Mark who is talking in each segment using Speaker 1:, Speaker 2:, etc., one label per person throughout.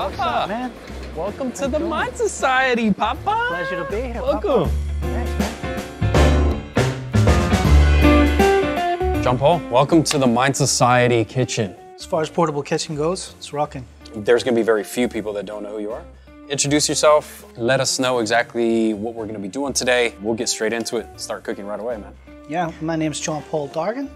Speaker 1: Papa.
Speaker 2: Man,
Speaker 1: Welcome to the Mind Society, Papa.
Speaker 2: pleasure to be here.
Speaker 1: Welcome.
Speaker 2: Thanks.
Speaker 1: Jean Paul, welcome to the Mind Society kitchen.
Speaker 2: As far as portable kitchen goes, it's rocking.
Speaker 1: There's going to be very few people that don't know who you are. Introduce yourself. Let us know exactly what we're going to be doing today. We'll get straight into it. Start cooking right away, man.
Speaker 2: Yeah, my name's Jean Paul Dargan.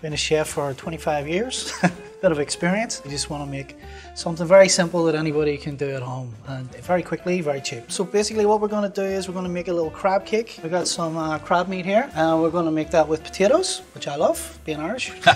Speaker 2: Been a chef for 25 years. Bit of experience. I just want to make something very simple that anybody can do at home and very quickly, very cheap. So basically what we're going to do is we're going to make a little crab cake. We've got some uh, crab meat here and we're going to make that with potatoes, which I love, being Irish.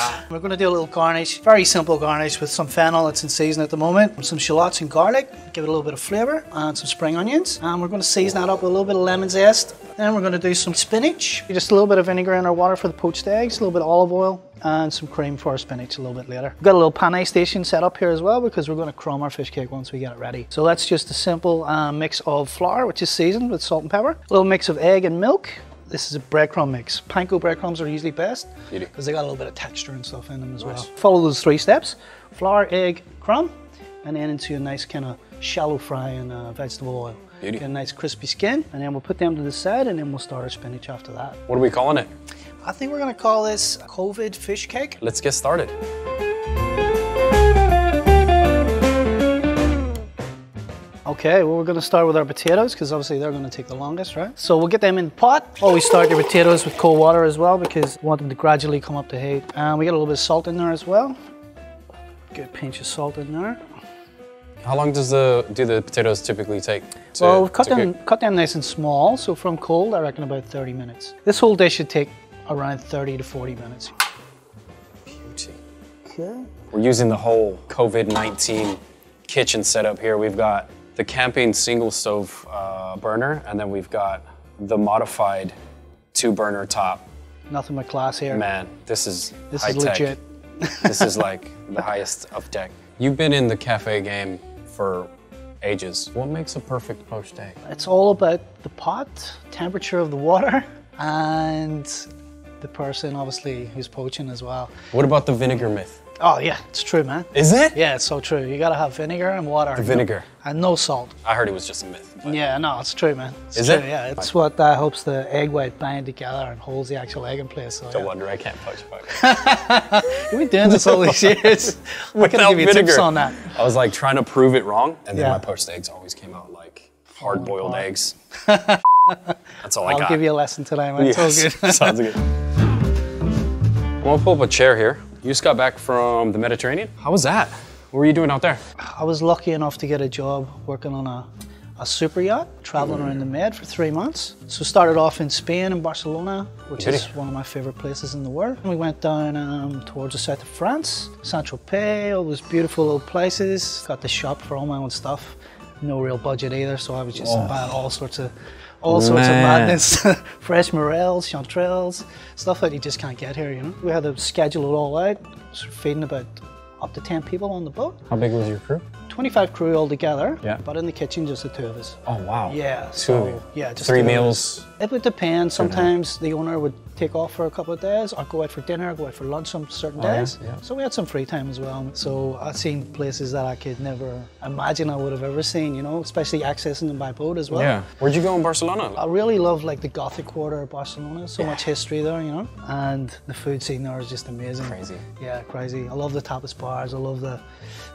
Speaker 2: we're going to do a little garnish, very simple garnish with some fennel that's in season at the moment, some shallots and garlic, give it a little bit of flavour and some spring onions. And we're going to season that up with a little bit of lemon zest. Then we're going to do some spinach, just a little bit of vinegar in our water for the poached eggs, a little bit of olive oil, and some cream for our spinach a little bit later. We've got a little pané station set up here as well because we're going to crumb our fish cake once we get it ready. So that's just a simple uh, mix of flour, which is seasoned with salt and pepper, a little mix of egg and milk. This is a breadcrumb mix. Panko breadcrumbs are usually best because they got a little bit of texture and stuff in them as well. Follow those three steps: flour, egg, crumb, and then into a nice kind of shallow fry in uh, vegetable oil.
Speaker 1: Beauty.
Speaker 2: Get a nice crispy skin, and then we'll put them to the side, and then we'll start our spinach after that.
Speaker 1: What are we calling it?
Speaker 2: I think we're gonna call this COVID fish cake.
Speaker 1: Let's get started.
Speaker 2: Okay, well we're gonna start with our potatoes because obviously they're gonna take the longest, right? So we'll get them in the pot. Always start your potatoes with cold water as well because you want them to gradually come up to heat. And we get a little bit of salt in there as well. Good pinch of salt in there.
Speaker 1: How long does the do the potatoes typically take? To,
Speaker 2: well, we've cut them
Speaker 1: cook?
Speaker 2: cut them nice and small. So from cold, I reckon about 30 minutes. This whole dish should take around 30 to 40 minutes.
Speaker 1: Beauty.
Speaker 2: Okay.
Speaker 1: We're using the whole COVID-19 kitchen setup here. We've got the camping single stove uh, burner, and then we've got the modified two burner top.
Speaker 2: Nothing but class here.
Speaker 1: Man, this is
Speaker 2: this
Speaker 1: high
Speaker 2: is
Speaker 1: tech.
Speaker 2: legit.
Speaker 1: this is like the highest of tech. You've been in the cafe game for ages. What makes a perfect poached egg?
Speaker 2: It's all about the pot, temperature of the water, and the person obviously who's poaching as well.
Speaker 1: What about the vinegar myth?
Speaker 2: Oh yeah, it's true, man.
Speaker 1: Is it?
Speaker 2: Yeah, it's so true. You gotta have vinegar and water.
Speaker 1: The vinegar.
Speaker 2: And no salt.
Speaker 1: I heard it was just a myth.
Speaker 2: Yeah, no, it's true, man. It's
Speaker 1: Is
Speaker 2: true,
Speaker 1: it?
Speaker 2: Yeah, it's what uh, helps the egg white bind together and holds the actual egg in place. So,
Speaker 1: No
Speaker 2: yeah.
Speaker 1: wonder I can't poach poach.
Speaker 2: You've been doing this all these years. We're gonna give you tips
Speaker 1: vinegar.
Speaker 2: on that.
Speaker 1: I was like trying to prove it wrong, and then
Speaker 2: Yeah.
Speaker 1: my poached eggs always came out like hard boiled
Speaker 2: apart.
Speaker 1: eggs. That's all I
Speaker 2: I'll give you a lesson today, man. It's all good.
Speaker 1: Sounds good. I'm gonna pull up a chair here. You just got back from the Mediterranean. How was that? What were you doing out there?
Speaker 2: I was lucky enough to get a job working on a, a super yacht, traveling around the Med for three months. So started off in Spain and Barcelona, which is
Speaker 1: Beauty.
Speaker 2: one of my favorite places in the world. We went down um, towards the south of France, Saint-Tropez, all those beautiful little places. Got the shop for all my own stuff. No real budget either, so I was just buying all sorts of all sorts
Speaker 1: Man.
Speaker 2: of madness. Fresh morels, chanterelles, stuff that you just can't get here, you know. We had to schedule it all out, sort of feeding about up to 10 people on the boat.
Speaker 1: How big was your crew?
Speaker 2: 25 crew altogether,
Speaker 1: Yeah.
Speaker 2: but in the kitchen just the two of us.
Speaker 1: Oh wow.
Speaker 2: Yeah,
Speaker 1: Two
Speaker 2: so,
Speaker 1: of you.
Speaker 2: yeah, just
Speaker 1: Three
Speaker 2: two of
Speaker 1: meals.
Speaker 2: us. It would depend. Sometimes the owner would take off for a couple of days, or go out for dinner, go out for lunch on certain
Speaker 1: Oh,
Speaker 2: days.
Speaker 1: yeah.
Speaker 2: So we had some free time as well. So I've seen places that I could never imagine I would have ever seen. You know, especially accessing them by boat as well.
Speaker 1: Yeah. Where'd you go in Barcelona?
Speaker 2: I really love like the Gothic quarter of Barcelona. So much history there, you know, and the food scene there is just amazing.
Speaker 1: Crazy.
Speaker 2: Yeah, crazy. I love the tapas bars. I love the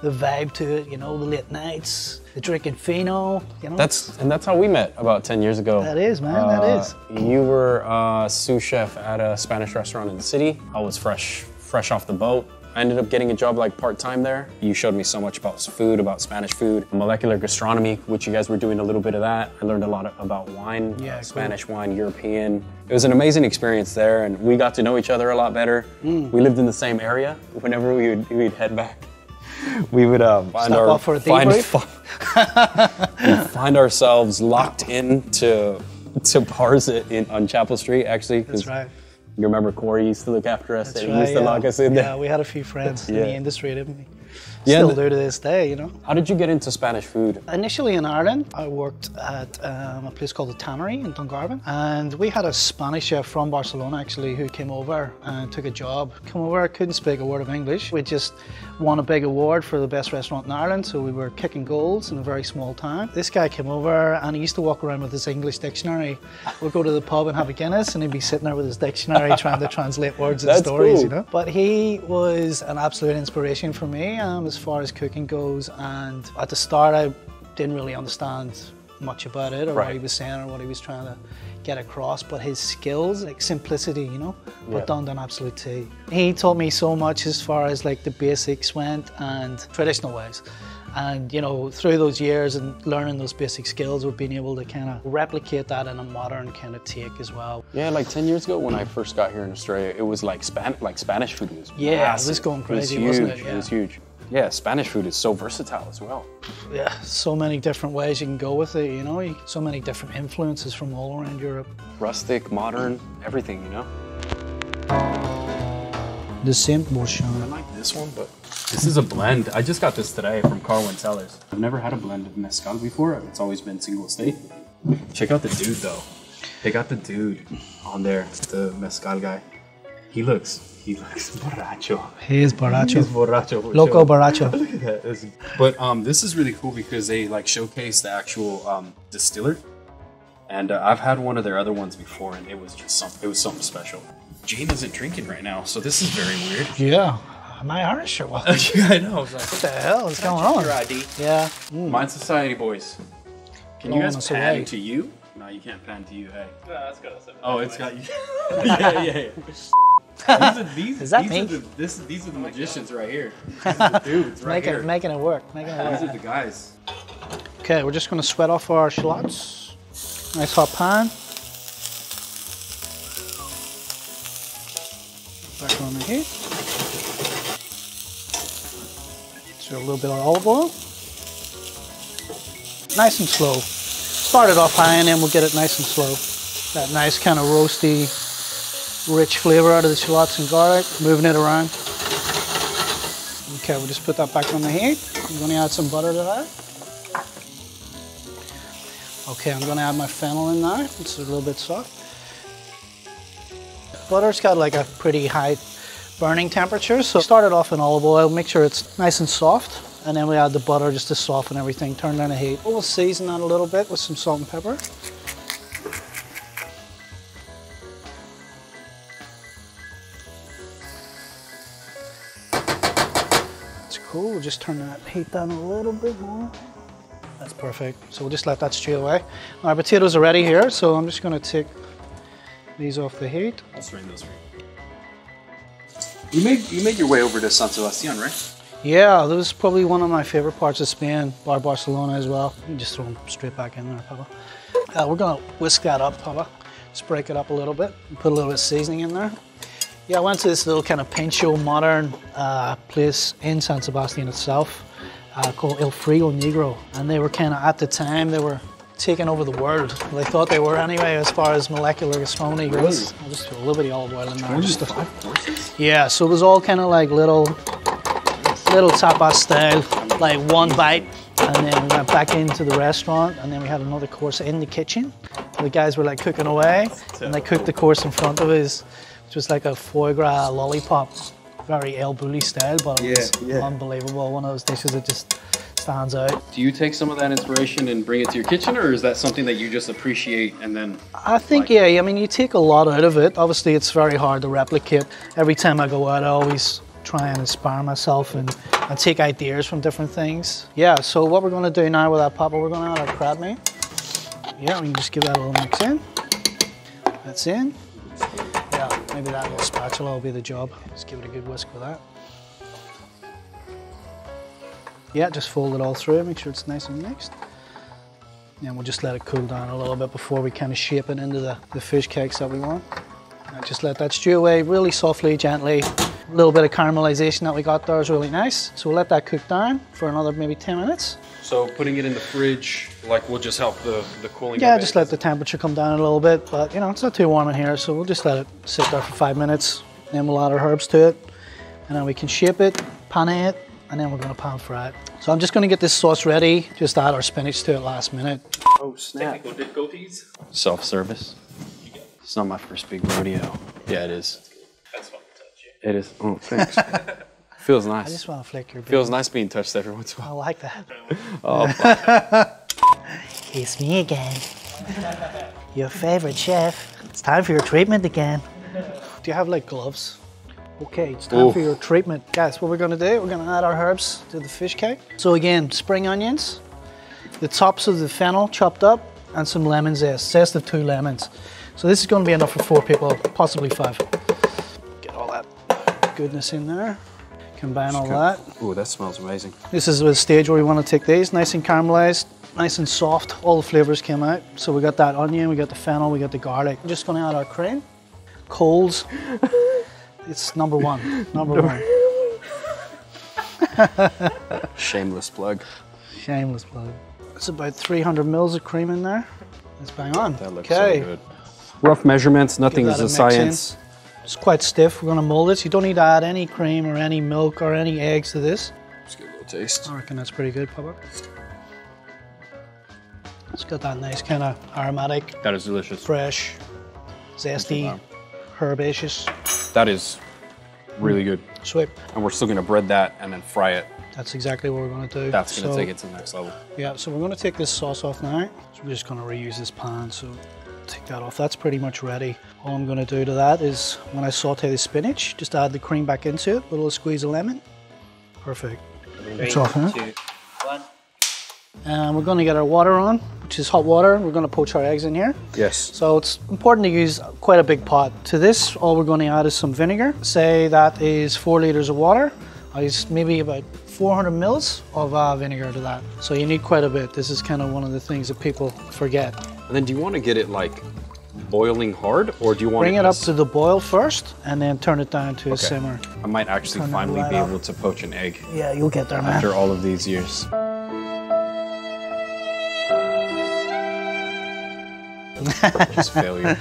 Speaker 2: the vibe to it. You know, the late nights, the drinking fino. You know,
Speaker 1: That's and that's how we met about ten years ago.
Speaker 2: That is, man, that
Speaker 1: Uh,
Speaker 2: is.
Speaker 1: You were a sous chef at a Spanish restaurant in the city. I was fresh, fresh off the boat. I ended up getting a job like part time there. You showed me so much about food, about Spanish food, molecular gastronomy, which you guys were doing a little bit of that. I learned a lot about wine,
Speaker 2: Yeah,
Speaker 1: uh,
Speaker 2: cool.
Speaker 1: Spanish wine, European. It was an amazing experience there, and we got to know each other a lot better.
Speaker 2: Mm.
Speaker 1: We lived in the same area. Whenever we would we'd head back, we would um, find
Speaker 2: Stop
Speaker 1: our
Speaker 2: off for a
Speaker 1: find,
Speaker 2: debrief?
Speaker 1: we find ourselves locked in to bars in, in on Chapel Street actually.
Speaker 2: That's right.
Speaker 1: You remember Corey used to look after us
Speaker 2: That's
Speaker 1: and he
Speaker 2: right.
Speaker 1: used to
Speaker 2: yeah.
Speaker 1: lock us in there.
Speaker 2: yeah, we had a few friends in the industry, didn't we?
Speaker 1: Yeah,
Speaker 2: Still
Speaker 1: the-
Speaker 2: do to this day, you know.
Speaker 1: How did you get into Spanish food?
Speaker 2: Initially in Ireland, I worked at um, a place called the Tannery in Dungarvan, and we had a Spanish chef from Barcelona actually who came over and took a job. Come over, couldn't speak a word of English. We just won a big award for the best restaurant in Ireland, so we were kicking goals in a very small town. This guy came over and he used to walk around with his English dictionary. We'd go to the pub and have a Guinness, and he'd be sitting there with his dictionary trying to translate words and stories,
Speaker 1: cool.
Speaker 2: you know. But he was an absolute inspiration for me um, as far as cooking goes. And at the start, I didn't really understand much about it or what he was saying or what he was trying to get across. But his skills, like simplicity, you know,
Speaker 1: Yeah.
Speaker 2: but done to an absolute T. He taught me so much as far as like the basics went and traditional ways. And you know, through those years and learning those basic skills, we've been able to kind of replicate that in a modern kind of take as well.
Speaker 1: Yeah, like 10 years ago when I first got here in Australia, it was like Span- like Spanish food was
Speaker 2: Yeah, it was
Speaker 1: massive.
Speaker 2: going
Speaker 1: It
Speaker 2: crazy,
Speaker 1: was
Speaker 2: wasn't
Speaker 1: huge.
Speaker 2: it?
Speaker 1: It was huge. Yeah, Spanish food is so versatile as well.
Speaker 2: yeah, so many different ways you can go with it, you know, so many different influences from all around Europe.
Speaker 1: Rustic, modern, everything, you know?
Speaker 2: The same bullshit.
Speaker 1: I like this one, but this is a blend. I just got this today from Carwyn Cellars. I've never had a blend of mezcal before. It's always been single estate. Check out the dude though. They got the dude on there, the mezcal guy. He looks, he looks borracho.
Speaker 2: He is borracho.
Speaker 1: He's borracho. for
Speaker 2: Loco
Speaker 1: sure.
Speaker 2: borracho.
Speaker 1: Look at that. This- But um, this is really cool because they like showcase the actual um, distiller, and uh, I've had one of their other ones before, and it was just something. it was something special. Jane isn't drinking right now, so this is very weird.
Speaker 2: Yeah. My I Irish or what? what
Speaker 1: yeah, I know. I was like,
Speaker 2: the hell is going on?
Speaker 1: your ID.
Speaker 2: Yeah.
Speaker 1: Mind Society boys. Can you guys
Speaker 2: us
Speaker 1: pan
Speaker 2: away.
Speaker 1: to you? No, you can't pan to you. Hey.
Speaker 3: No, that's got us.
Speaker 1: Oh, it's got you. yeah, yeah, yeah. These are, these,
Speaker 2: Is that
Speaker 1: these
Speaker 2: me?
Speaker 1: Are the, this, these are the magicians right here. These are the dudes right
Speaker 2: Making,
Speaker 1: here.
Speaker 2: making it work. Making it
Speaker 1: These are the guys.
Speaker 2: Okay, we're just going to sweat off our shallots. Nice hot pan. Back on the heat. So a little bit of olive oil. Nice and slow. Start it off high and then we'll get it nice and slow. That nice kind of roasty, rich flavor out of the shallots and garlic. Moving it around. Okay, we'll just put that back on the heat. I'm to add some butter to that. Okay, I'm to add my fennel in now. It's a little bit soft. Butter's got like a pretty high burning temperature, so start it off in olive oil, make sure it's nice and soft, and then we add the butter just to soften everything, turn down the heat. We'll season that a little bit with some salt and pepper. Cool, we'll just turn that heat down a little bit more. That's perfect. So we'll just let that stew away. Our potatoes are ready here, so I'm just gonna take these off the heat.
Speaker 1: I'll strain those for you. You made you made your way over to San Sebastian, right?
Speaker 2: Yeah, that was probably one of my favorite parts of Spain, bar Barcelona as well. You just throw them straight back in there, Papa. Uh, we're gonna whisk that up, Papa. Just break it up a little bit, and put a little bit of seasoning in there. Yeah, I went to this little kind of pincho modern uh, place in San Sebastian itself uh, called A Fuego Negro. And they were kind of, at the time, they were taking over the world. They thought they were anyway, as far as molecular gastronomy goes. I'll just throw a little bit of olive oil in there. Just
Speaker 1: courses.
Speaker 2: yeah, so it was all kind of like little, little tapas style, like one bite, and then we went back into the restaurant, and then we had another course in the kitchen. The guys were like cooking away, and they cooked the course in front of us, was like a foie gras lollipop, very El Bulli style, but it was
Speaker 1: Yeah, yeah.
Speaker 2: unbelievable. One of those dishes that just stands out.
Speaker 1: Do you take some of that inspiration and bring it to your kitchen, or is that something that you just appreciate and then?
Speaker 2: I think
Speaker 1: Like-
Speaker 2: yeah. I mean, you take a lot out of it. Obviously, it's very hard to replicate. Every time I go out, I always try and inspire myself and, and take ideas from different things. Yeah. So what we're going to do now with that papa, we're going to add our crab meat. Yeah, we can just give that a little mix in. That's in. Maybe that little spatula will be the job. Just give it a good whisk with that. Yeah, just fold it all through, make sure it's nice and mixed. And we'll just let it cool down a little bit before we kind of shape it into the, the fish cakes that we want. And just let that stew away really softly, gently. A little bit of caramelization that we got there is really nice. So we'll let that cook down for another maybe 10 minutes.
Speaker 1: So putting it in the fridge, like, will just help the the cooling.
Speaker 2: Yeah, just let the temperature come down a little bit, but you know, it's not too warm in here, so we'll just let it sit there for five minutes. Then we'll add our herbs to it, and then we can shape it, pan it, and then we're gonna pan fry it. So I'm just gonna get this sauce ready, just add our spinach to it last minute.
Speaker 1: Oh snap!
Speaker 3: Technical difficulties.
Speaker 1: Self-service. It's not my first big rodeo. Yeah, it is. It is. Oh, thanks. Feels nice.
Speaker 2: I just wanna flick your
Speaker 1: Feels nice being touched every once in a while.
Speaker 2: I like that.
Speaker 1: Oh,
Speaker 2: It's me again. Your favorite chef. It's time for your treatment again. Do you have like gloves? Okay, it's time
Speaker 1: Ooh.
Speaker 2: for your treatment. Guys, what we're gonna do, we're gonna add our herbs to the fish cake. So again, spring onions, the tops of the fennel chopped up, and some lemon zest, zest of two lemons. So this is gonna be enough for four people, possibly five. Get all that goodness in there. Combine all that.
Speaker 1: Ooh, that smells amazing.
Speaker 2: This is the stage where we want to take these, nice and caramelized, nice and soft. All the flavors came out. So we got that onion, we got the fennel, we got the garlic. Just going to add our cream. Coles. It's number one. Number one.
Speaker 1: Shameless plug.
Speaker 2: Shameless plug. It's about 300 mils of cream in there. Let's bang on.
Speaker 1: That looks
Speaker 2: okay.
Speaker 1: so good. Rough measurements. Nothing is a
Speaker 2: science. in.
Speaker 1: Science.
Speaker 2: It's quite stiff. We're going to mold this. You don't need to add any cream or any milk or any eggs to this.
Speaker 1: Just give it a little taste.
Speaker 2: I reckon that's pretty good, Papa. It's got that nice kind of aromatic
Speaker 1: That is delicious.
Speaker 2: fresh, zesty, herbaceous,
Speaker 1: That is really good.
Speaker 2: sweet.
Speaker 1: And we're still gonna bread that and then fry it.
Speaker 2: That's exactly what we're going to do.
Speaker 1: That's gonna
Speaker 2: So,
Speaker 1: take it to the next level.
Speaker 2: Yeah, so we're going to take this sauce off now. So we're just going to reuse this pan. So take that off. That's pretty much ready. All I'm going to do to that is when I saute the spinach, just add the cream back into it, a little squeeze of lemon. Perfect. It's off, huh?
Speaker 3: Two, one.
Speaker 2: And we're going to get our water on, which is hot water. We're going to poach our eggs in here.
Speaker 1: Yes.
Speaker 2: So it's important to use quite a big pot. To this, all we're going to add is some vinegar. Say that is four liters of water. I use maybe about 400 mils of uh, vinegar to that. So you need quite a bit. This is kind of one of the things that people forget.
Speaker 1: And then do you want to get it like boiling hard or do you want to
Speaker 2: Bring
Speaker 1: it
Speaker 2: it up to the boil first, and then turn it down to a simmer.
Speaker 1: I might actually
Speaker 2: Turn
Speaker 1: finally
Speaker 2: right
Speaker 1: be able to poach an egg
Speaker 2: Yeah, you'll get there, man.
Speaker 1: after all of these years. Failure.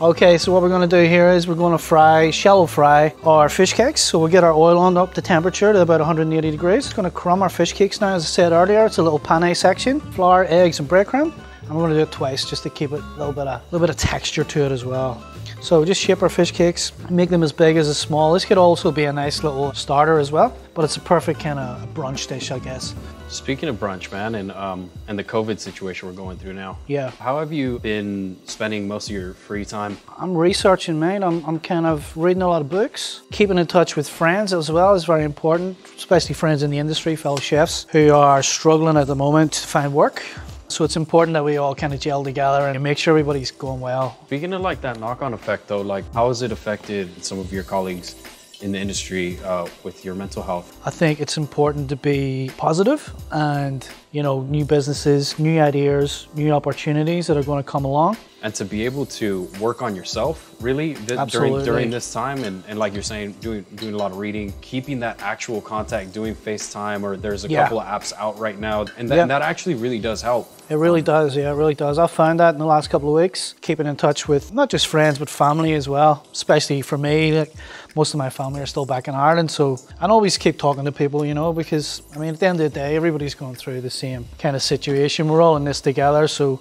Speaker 2: Okay, so what we're going to do here is we're going to fry, shallow fry our fish cakes. So we'll get our oil on up to temperature to about 180 degrees. It's going to crumb our fish cakes now, as I said earlier. It's a little pane section, flour, eggs, and breadcrumb. Going to do it twice just to keep it a little bit of, little bit of texture to it as well. So just shape our fish cakes, make them as big as as small. This could also be a nice little starter as well, but it's a perfect kind of brunch dish, I guess.
Speaker 1: Speaking of brunch, man, and um, and the COVID situation we're going through now.
Speaker 2: Yeah.
Speaker 1: How have you been spending most of your free time?
Speaker 2: I'm researching, mate. I'm, I'm kind of reading a lot of books. Keeping in touch with friends as well is very important, especially friends in the industry, fellow chefs who are struggling at the moment to find work. So it's important that we all kind of gel together and make sure everybody's going well.
Speaker 1: Speaking of like that knock-on effect, though, like how has it affected some of your colleagues in the industry uh, with your mental health?
Speaker 2: I think it's important to be positive and, you know, new businesses, new ideas, new opportunities that are going to come along.
Speaker 1: And to be able to work on yourself really during during this time and, and like you're saying doing doing a lot of reading keeping that actual contact doing facetime or there's a
Speaker 2: Yeah.
Speaker 1: couple of apps out right now and that,
Speaker 2: Yeah.
Speaker 1: that actually really does help
Speaker 2: It really does, yeah, it really does. I've found that in the last couple of weeks, keeping in touch with not just friends but family as well. Especially for me, like most of my family are still back in Ireland, so I always keep talking to people, you know, because I mean, at the end of the day, everybody's going through the same kind of situation. We're all in this together, so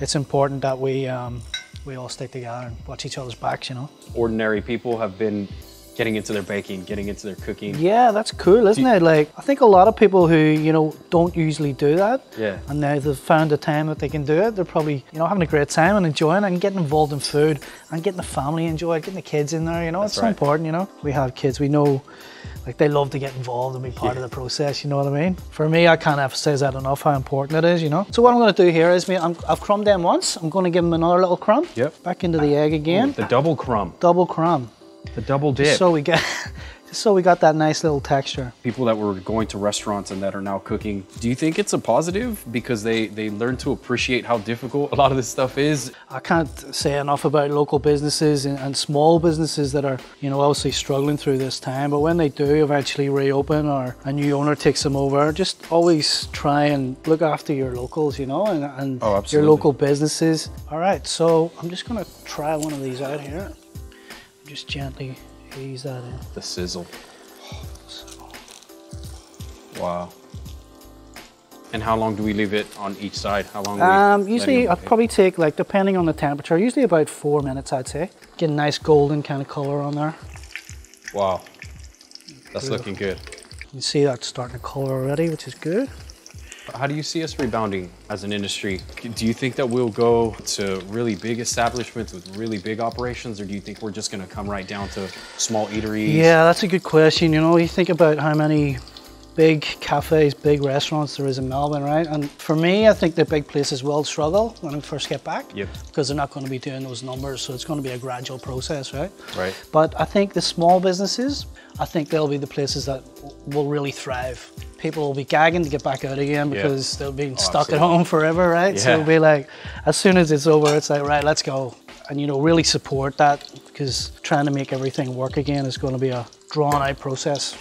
Speaker 2: it's important that we uh, um, we all stick together and watch each other's backs, you know.
Speaker 1: ordinary people have been getting into their baking getting into their cooking
Speaker 2: Yeah, that's cool, isn't it? Like, I think a lot of people who, you know, don't usually do that,
Speaker 1: Yeah.
Speaker 2: and now they've found a time that they can do it, they're probably, you know, having a great time and enjoying it and getting involved in food and getting the family enjoyed, getting the kids in there, you know, it's so important, you know. We have kids, we know, like, they love to get involved and be part of the process, you know what I mean? For me, I can't emphasize that enough how important it is, you know. So, what I'm going to do here is, me, I'm, I've crumbed them once, I'm going to give them another little crumb.
Speaker 1: Yep.
Speaker 2: Back into the egg again.
Speaker 1: the double crumb
Speaker 2: Double crumb.
Speaker 1: the double dip
Speaker 2: So we get, just so we got that nice little texture.
Speaker 1: people that were going to restaurants and that are now cooking do you think it's a positive because they they learn to appreciate how difficult a lot of this stuff is
Speaker 2: I can't say enough about local businesses and, and small businesses that are, you know, obviously struggling through this time. But when they do eventually reopen or a new owner takes them over, just always try and look after your locals, you know, and, and
Speaker 1: Oh,
Speaker 2: your local businesses. All right, so I'm just gonna try one of these out here. Just gently that in.
Speaker 1: the sizzle Wow. And how long do we leave it on each side? How long?
Speaker 2: Um, usually, I'd probably take like depending on the temperature, usually about four minutes, I'd say. Get a nice golden kind of color on there.
Speaker 1: Wow. That's looking good.
Speaker 2: You see that's starting to color already, which is good.
Speaker 1: How do you see us rebounding as an industry? Do you think that we'll go to really big establishments with really big operations, or do you think we're just going to come right down to small eateries?
Speaker 2: Yeah, that's a good question. You know, you think about how many big cafes, big restaurants there is in Melbourne, right? And for me, I think the big places will struggle when we first get back
Speaker 1: Yep.
Speaker 2: because they're not going to be doing those numbers. So it's going to be a gradual process, right?
Speaker 1: Right.
Speaker 2: But I think the small businesses, I think they'll be the places that will really thrive. People will be gagging to get back out again
Speaker 1: Yeah.
Speaker 2: because they've been
Speaker 1: Oh,
Speaker 2: stuck at home forever, right? So
Speaker 1: Yeah.
Speaker 2: it'll be like, as soon as it's over, it's like, right, let's go. And, you know, really support that because trying to make everything work again is going to be a drawn out process.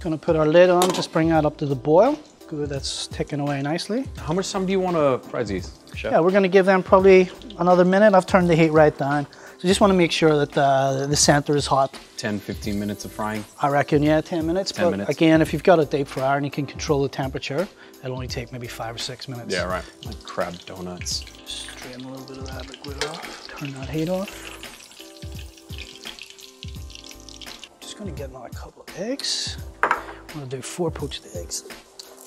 Speaker 2: Gonna put our lid on, just bring that up to the boil. Good, that's ticking away nicely.
Speaker 1: How much time do you want to fry these, chef?
Speaker 2: Yeah, we're gonna give them probably another minute. I've turned the heat right down. So just wanna make sure that uh, the center is hot.
Speaker 1: 10, 15 minutes of frying.
Speaker 2: I reckon, yeah, 10 minutes.
Speaker 1: 10
Speaker 2: but
Speaker 1: minutes.
Speaker 2: again, if you've got a deep fryer and you can control the temperature, it'll only take maybe five or six minutes.
Speaker 1: Yeah, right. Like crab donuts.
Speaker 2: Just drain a little bit of that liquid off. Turn that heat off. Just gonna get another couple of eggs. I'm gonna do four poached eggs.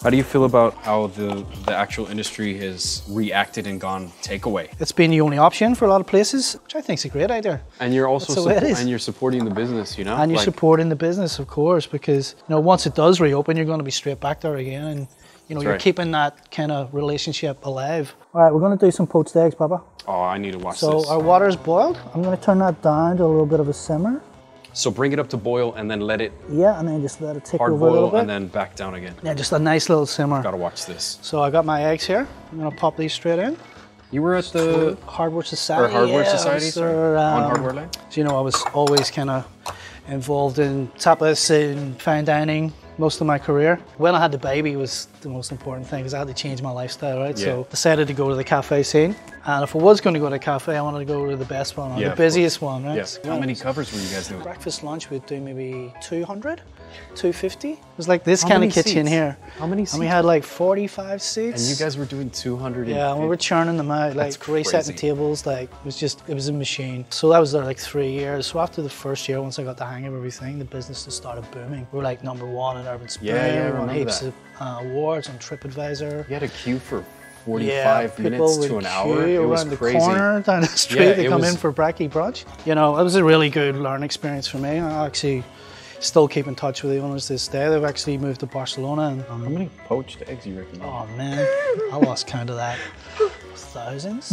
Speaker 1: How do you feel about how the, the actual industry has reacted and gone takeaway?
Speaker 2: It's been the only option for a lot of places, which I think is a great idea.
Speaker 1: And you're also
Speaker 2: That's the way it
Speaker 1: suppo-
Speaker 2: is.
Speaker 1: and you're supporting the business, you know?
Speaker 2: And you're
Speaker 1: Like,
Speaker 2: supporting the business, of course, because you know once it does reopen, you're going to be straight back there again, and you know
Speaker 1: That's
Speaker 2: you're
Speaker 1: right.
Speaker 2: keeping that kind of relationship alive. All right, we're going to do some poached eggs, Papa.
Speaker 1: Oh, I need to watch
Speaker 2: So
Speaker 1: this.
Speaker 2: So our water is boiled. I'm going to turn that down to a little bit of a simmer.
Speaker 1: So bring it up to boil and then let it
Speaker 2: Yeah, and then just let it tick
Speaker 1: hard
Speaker 2: over a little
Speaker 1: boil
Speaker 2: bit.
Speaker 1: and then back down again.
Speaker 2: yeah, just a nice little simmer.
Speaker 1: Gotta watch this.
Speaker 2: So I got my eggs here. I'm to pop these straight in.
Speaker 1: You were at the
Speaker 2: Hardware Society.
Speaker 1: or Hardware
Speaker 2: yeah,
Speaker 1: Society sorry,
Speaker 2: there,
Speaker 1: on
Speaker 2: um,
Speaker 1: Hardware Lane.
Speaker 2: So, you know, I was always kind of involved in tapas and fine dining most of my career. When I had the baby was the most important thing because I had to change my lifestyle, right? So decided to go to the cafe scene. And if I was going to go to a cafe, I wanted to go to the best one
Speaker 1: Yeah,
Speaker 2: the busiest one, right?
Speaker 1: Yes. How many covers were you guys doing?
Speaker 2: Breakfast, lunch, we'd do maybe 200, 250. It was like this
Speaker 1: How
Speaker 2: kind of kitchen
Speaker 1: seats?
Speaker 2: here.
Speaker 1: How many seats?
Speaker 2: And we had like 45 seats.
Speaker 1: And you guys were doing 200.
Speaker 2: Yeah, we were churning them out, like
Speaker 1: That's
Speaker 2: resetting
Speaker 1: crazy.
Speaker 2: tables, like it was just it was a machine. So that was there like three years. So after the first year, once I got the hang of everything, the business just started booming. We were like number one in Urbanspoon.
Speaker 1: Yeah, yeah, I
Speaker 2: we won
Speaker 1: remember
Speaker 2: heaps
Speaker 1: that.
Speaker 2: of uh, awards on TripAdvisor.
Speaker 1: You had a queue for 45
Speaker 2: Yeah,
Speaker 1: minutes to an hour. It was
Speaker 2: around the
Speaker 1: crazy.
Speaker 2: corner down the street
Speaker 1: Yeah,
Speaker 2: to come
Speaker 1: was-
Speaker 2: in for brekkie brunch. You know, it was a really good learning experience for me. I actually still keep in touch with the owners this day. They've actually moved to Barcelona, and um,
Speaker 1: How many poached eggs do you reckon?
Speaker 2: oh man, I lost count of that. Thousands.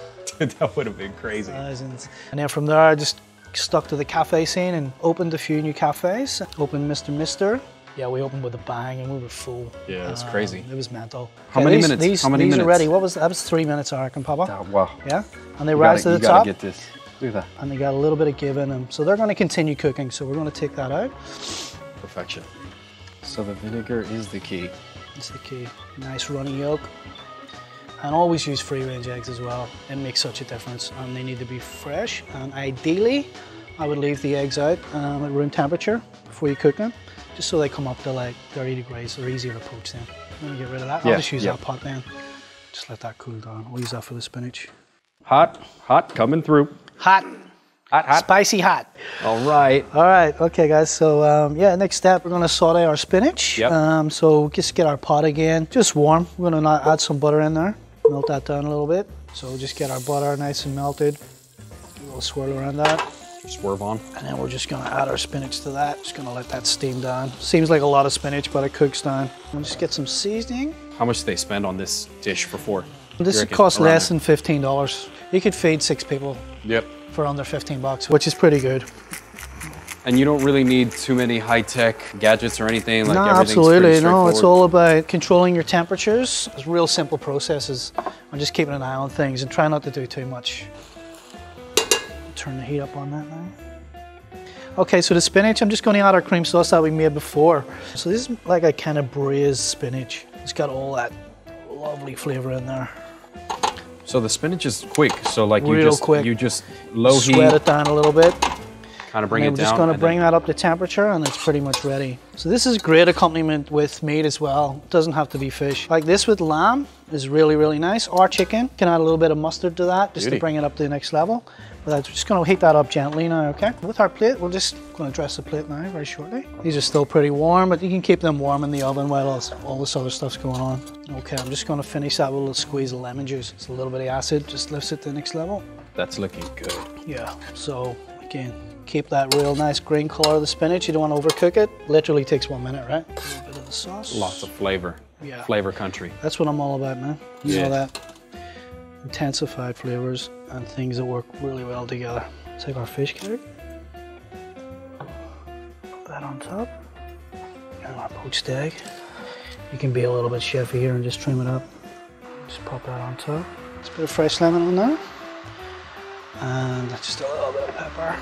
Speaker 1: that would have been crazy.
Speaker 2: thousands. And then from there, I just stuck to the cafe scene and opened a few new cafes. Opened Mr. Mister. Yeah, we opened with a bang and we were full.
Speaker 1: Yeah, that's
Speaker 2: Um,
Speaker 1: crazy.
Speaker 2: It was mental.
Speaker 1: How
Speaker 2: Okay,
Speaker 1: many
Speaker 2: these,
Speaker 1: minutes?
Speaker 2: These,
Speaker 1: How many
Speaker 2: these
Speaker 1: minutes?
Speaker 2: are ready. What was that? Was three minutes, I reckon, Papa.
Speaker 1: Oh, wow.
Speaker 2: Yeah, and they
Speaker 1: You
Speaker 2: rise
Speaker 1: gotta,
Speaker 2: to the
Speaker 1: you gotta
Speaker 2: top,
Speaker 1: get this. Look at that.
Speaker 2: and they got a little bit of give in them. So they're going to continue cooking. So we're going to take that out.
Speaker 1: Perfection. So the vinegar is the key.
Speaker 2: It's the key. Nice runny yolk. And always use free range eggs as well. It makes such a difference. And they need to be fresh. And ideally, I would leave the eggs out um, at room temperature before you cook them, just so they come up to like 30 degrees. They're easier to poach then. Let me get rid of that.
Speaker 1: Yeah,
Speaker 2: I'll just use
Speaker 1: yeah.
Speaker 2: that pot then. Just let that cool down. We'll use that for the spinach.
Speaker 1: Hot, hot, coming through.
Speaker 2: Hot,
Speaker 1: Hot, hot.
Speaker 2: spicy hot.
Speaker 1: All right.
Speaker 2: All right, okay, guys. So um, yeah, next step, we're gonna saute our spinach.
Speaker 1: Yep.
Speaker 2: Um, so just get our pot again, just warm. We're gonna add some butter in there, melt that down a little bit. So just get our butter nice and melted. A little swirl around that,
Speaker 1: Swerve on.
Speaker 2: and then we're just gonna add our spinach to that. Just gonna let that steam down. Seems like a lot of spinach, but it cooks down. And just get some seasoning.
Speaker 1: How much do they spend on this dish for four?
Speaker 2: This cost less
Speaker 1: there?
Speaker 2: than fifteen dollars. You could feed six people
Speaker 1: Yep.
Speaker 2: for under fifteen bucks, which is pretty good.
Speaker 1: And you don't really need too many high tech gadgets or anything. Like
Speaker 2: no, absolutely. No, it's all about controlling your temperatures. It's real simple processes. I'm just keeping an eye on things and try not to do too much. Turn the heat up on that now. Okay, so the spinach, I'm just going to add our cream sauce that we made before. So this is like a kind of braised spinach. It's got all that lovely flavor in there.
Speaker 1: So the spinach is quick. So like you just
Speaker 2: quick.
Speaker 1: you just low
Speaker 2: Sweat
Speaker 1: heat.
Speaker 2: it down a little bit.
Speaker 1: Kind of bring it
Speaker 2: then we're just going to bring
Speaker 1: then-
Speaker 2: that up to temperature and it's pretty much ready. So this is great accompaniment with meat as well. It doesn't have to be fish. Like this with lamb is really, really nice. Or chicken, can add a little bit of mustard to that just
Speaker 1: Beauty.
Speaker 2: to bring it up to the next level. But I'm just going to heat that up gently now, okay? With our plate, we're just going to dress the plate now very shortly. These are still pretty warm, but you can keep them warm in the oven while all this other stuff's going on. Okay, I'm just going to finish that with a little squeeze of lemon juice. It's a little bit of acid, just lifts it to the next level.
Speaker 1: That's looking good.
Speaker 2: Yeah, so again, keep that real nice green color of the spinach. You don't want to overcook it. Literally takes one minute, right? A little bit of the sauce.
Speaker 1: Lots of flavor.
Speaker 2: Yeah.
Speaker 1: Flavor country.
Speaker 2: That's what I'm all about, man. You
Speaker 1: Yeah.
Speaker 2: know that. Intensified flavors and things that work really well together. Take our fish cake. Put that on top. And our poached egg. You can be a little bit chefy here and just trim it up. Just pop that on top. Just a bit of fresh lemon on there. And just a little bit of pepper.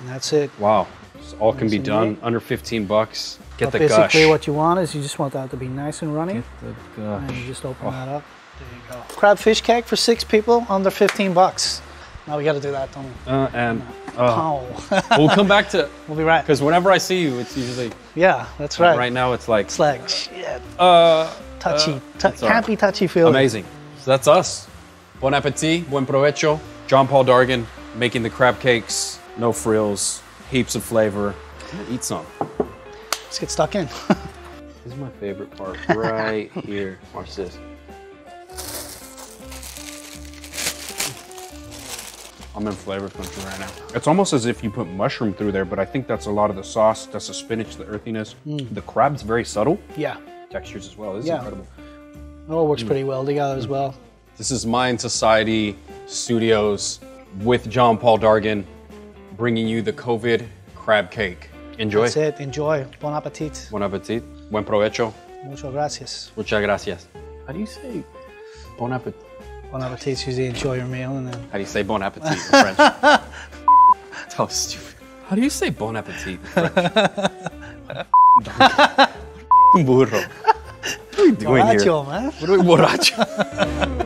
Speaker 2: And that's it.
Speaker 1: Wow. This all can be done
Speaker 2: neat.
Speaker 1: under 15 bucks. Get
Speaker 2: But
Speaker 1: the gush.
Speaker 2: basically what you want is you just want that to be nice and runny.
Speaker 1: Get the
Speaker 2: And you just open that up. There you go. Crab fish cake for six people under 15 bucks. Now we got to do that, don't we?
Speaker 1: Uh, and uh,
Speaker 2: Oh,
Speaker 1: we'll come back to
Speaker 2: we'll be right.
Speaker 1: because whenever I see you, it's usually
Speaker 2: Yeah, that's right.
Speaker 1: right now. It's like
Speaker 2: It's like shit,
Speaker 1: uh,
Speaker 2: touchy.
Speaker 1: uh,
Speaker 2: can't be touchy feely.
Speaker 1: amazing. So that's us. Bon appetit, buen provecho. Jean Paul Dargan making the crab cakes, no frills, heaps of flavor. Eat some.
Speaker 2: Let's get stuck in.
Speaker 1: This is my favorite part right here. Watch this. I'm in flavor country right now.
Speaker 4: It's almost as if you put mushroom through there, but I think that's a lot of the sauce. That's the spinach, the earthiness. Hmm. The crab's very subtle.
Speaker 2: yeah,
Speaker 4: Textures as well. This is
Speaker 2: Yeah.
Speaker 4: incredible.
Speaker 2: Oh, it all works pretty well together as hmm. well.
Speaker 1: This is Mind Society Studios with Jean Paul Dargan bringing you the COVID crab cake. Enjoy.
Speaker 2: That's it. Enjoy. Bon appetit.
Speaker 1: Bon appetit. Buen provecho.
Speaker 2: Muchas gracias.
Speaker 1: Muchas gracias. How do you say bon appetit?
Speaker 2: Bon appetit usually enjoy your meal and then
Speaker 1: How do you say bon appetit in French? That's how stupid. How do you say bon appetit in French? Burro. What are we doing here?
Speaker 2: Man.
Speaker 1: What are we borracho?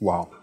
Speaker 4: Wow.